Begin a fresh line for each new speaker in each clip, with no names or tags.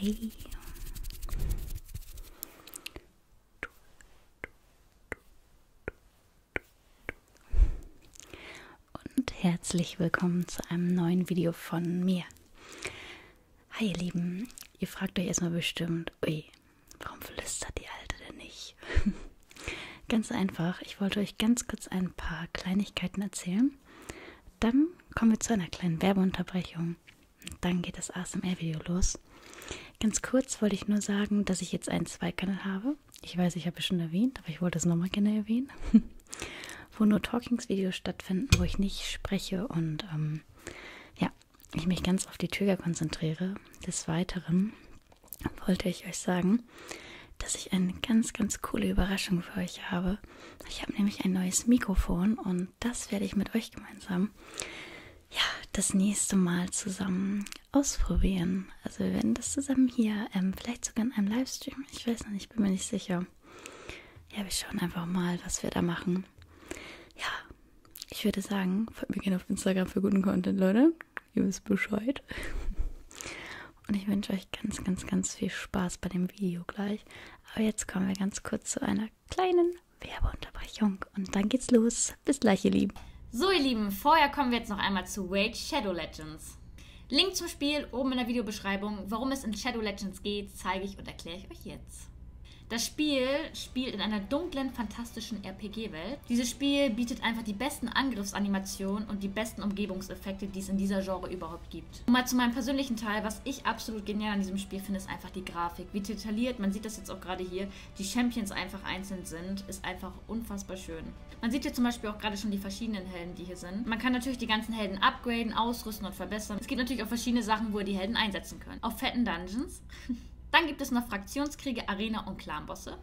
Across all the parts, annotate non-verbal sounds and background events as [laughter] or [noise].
Hey. Und herzlich willkommen zu einem neuen Video von mir. Hi ihr Lieben, ihr fragt euch erstmal bestimmt, ui, warum flüstert die Alte denn nicht? [laughs] ganz einfach, ich wollte euch ganz kurz ein paar Kleinigkeiten erzählen. Dann kommen wir zu einer kleinen Werbeunterbrechung. Dann geht das ASMR-Video los. Ganz kurz wollte ich nur sagen, dass ich jetzt einen Zweikanal habe. Ich weiß, ich habe es schon erwähnt, aber ich wollte es nochmal gerne erwähnen. [laughs] wo nur Talkings-Videos stattfinden, wo ich nicht spreche und ähm, ja, ich mich ganz auf die Trigger konzentriere. Des Weiteren wollte ich euch sagen, dass ich eine ganz, ganz coole Überraschung für euch habe. Ich habe nämlich ein neues Mikrofon und das werde ich mit euch gemeinsam ja, das nächste Mal zusammen ausprobieren. Also wir werden das zusammen hier, ähm, vielleicht sogar in einem Livestream. Ich weiß noch nicht, bin mir nicht sicher. Ja, wir schauen einfach mal, was wir da machen. Ja, ich würde sagen, folgt mir gerne auf Instagram für guten Content, Leute. Ihr wisst Bescheid. [laughs] Und ich wünsche euch ganz, ganz, ganz viel Spaß bei dem Video gleich. Aber jetzt kommen wir ganz kurz zu einer kleinen Werbeunterbrechung. Und dann geht's los. Bis gleich, ihr Lieben.
So, ihr Lieben, vorher kommen wir jetzt noch einmal zu Raid Shadow Legends. Link zum Spiel oben in der Videobeschreibung. Warum es in Shadow Legends geht, zeige ich und erkläre ich euch jetzt. Das Spiel spielt in einer dunklen, fantastischen RPG-Welt. Dieses Spiel bietet einfach die besten Angriffsanimationen und die besten Umgebungseffekte, die es in dieser Genre überhaupt gibt. Und mal zu meinem persönlichen Teil, was ich absolut genial an diesem Spiel finde, ist einfach die Grafik. Wie detailliert, man sieht das jetzt auch gerade hier, die Champions einfach einzeln sind, ist einfach unfassbar schön. Man sieht hier zum Beispiel auch gerade schon die verschiedenen Helden, die hier sind. Man kann natürlich die ganzen Helden upgraden, ausrüsten und verbessern. Es gibt natürlich auch verschiedene Sachen, wo ihr die Helden einsetzen könnt. Auf fetten Dungeons. [laughs] Dann gibt es noch Fraktionskriege, Arena und Clanbosse.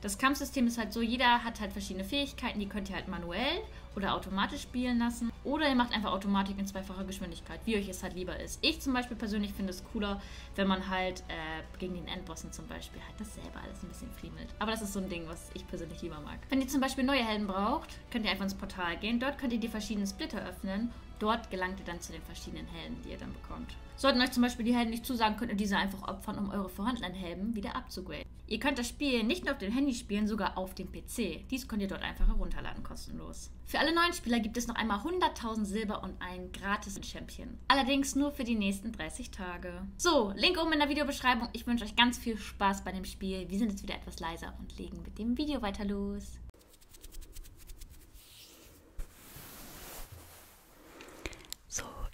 Das Kampfsystem ist halt so, jeder hat halt verschiedene Fähigkeiten, die könnt ihr halt manuell oder automatisch spielen lassen. Oder ihr macht einfach Automatik in zweifacher Geschwindigkeit, wie euch es halt lieber ist. Ich zum Beispiel persönlich finde es cooler, wenn man halt äh, gegen den Endbossen zum Beispiel halt das selber alles ein bisschen friemelt. Aber das ist so ein Ding, was ich persönlich lieber mag. Wenn ihr zum Beispiel neue Helden braucht, könnt ihr einfach ins Portal gehen. Dort könnt ihr die verschiedenen Splitter öffnen Dort gelangt ihr dann zu den verschiedenen Helden, die ihr dann bekommt. Sollten euch zum Beispiel die Helden nicht zusagen, könnt ihr diese einfach opfern, um eure vorhandenen Helden wieder abzugraden. Ihr könnt das Spiel nicht nur auf dem Handy spielen, sogar auf dem PC. Dies könnt ihr dort einfach herunterladen, kostenlos. Für alle neuen Spieler gibt es noch einmal 100.000 Silber und einen gratis Champion. Allerdings nur für die nächsten 30 Tage. So, Link oben in der Videobeschreibung. Ich wünsche euch ganz viel Spaß bei dem Spiel. Wir sind jetzt wieder etwas leiser und legen mit dem Video weiter los.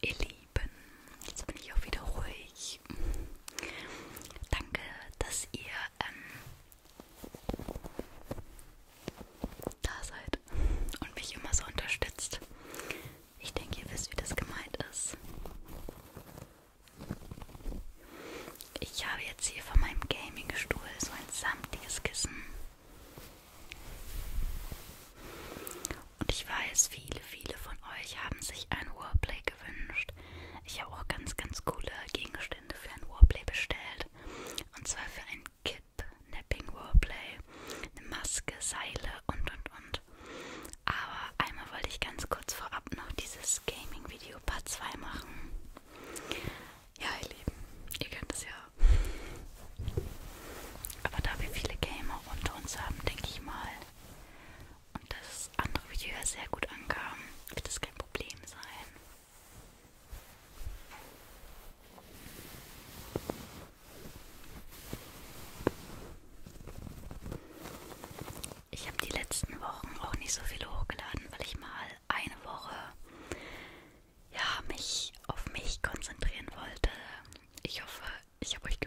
ihr Lieben. Jetzt bin ich auch wieder ruhig. Danke, dass ihr ähm, da seid und mich immer so unterstützt. Ich denke, ihr wisst, wie das gemeint ist. Ich habe jetzt hier von meinem Gaming-Stuhl so ein samtiges Kissen. Und ich weiß, viele, viele von euch haben sich ein Warplay gewünscht. Ich habe auch ganz, ganz coole Gegenstände für ein Warplay bestellt. Und zwar für ein Kit, Napping Warplay, eine Maske, Seile und und und. Aber einmal wollte ich ganz kurz vorab noch dieses Gaming-Video Part 2 machen. Ja, ihr Lieben, ihr kennt es ja. Aber da wir viele Gamer unter uns haben, denke ich mal, und das andere Video ja sehr gut ankam, wird es kein Problem sein. Ich habe die letzten Wochen auch nicht so viel hochgeladen, weil ich mal eine Woche ja, mich auf mich konzentrieren wollte. Ich hoffe, ich habe euch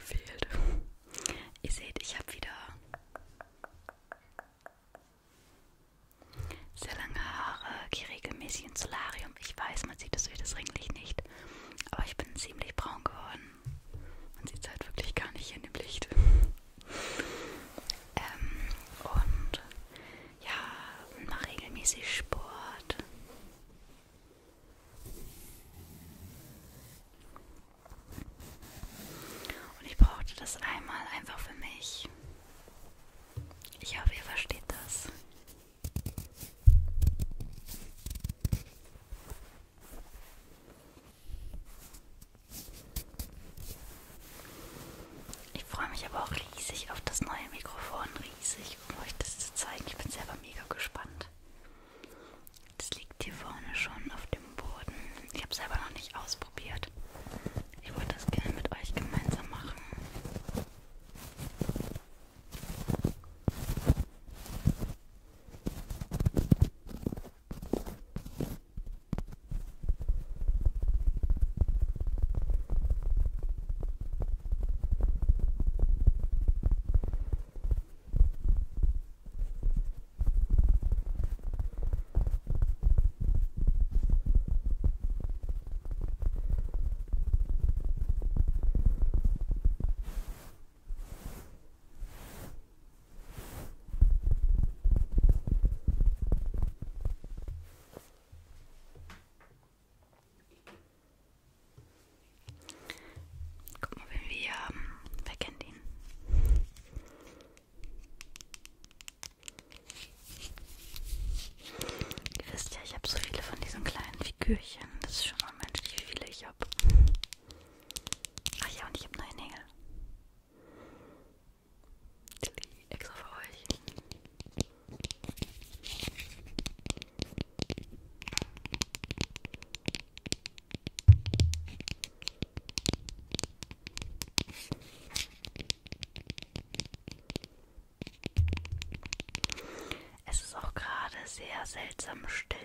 Figürchen. Das ist schon mal menschlich, wie viele ich habe. Ach ja, und ich habe neue Nägel. Extra für euch. Es ist auch gerade sehr seltsam still.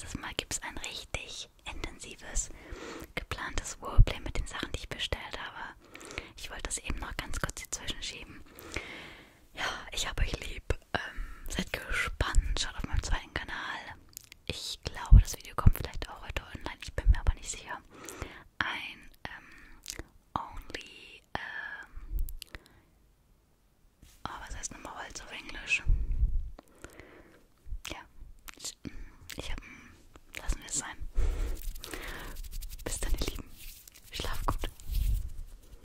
nächstes Mal gibt es ein richtig intensives, geplantes Roleplay mit den Sachen, die ich bestellt habe. Ich wollte das eben noch ganz kurz hier zwischenschieben. Ja, ich habe euch lieb.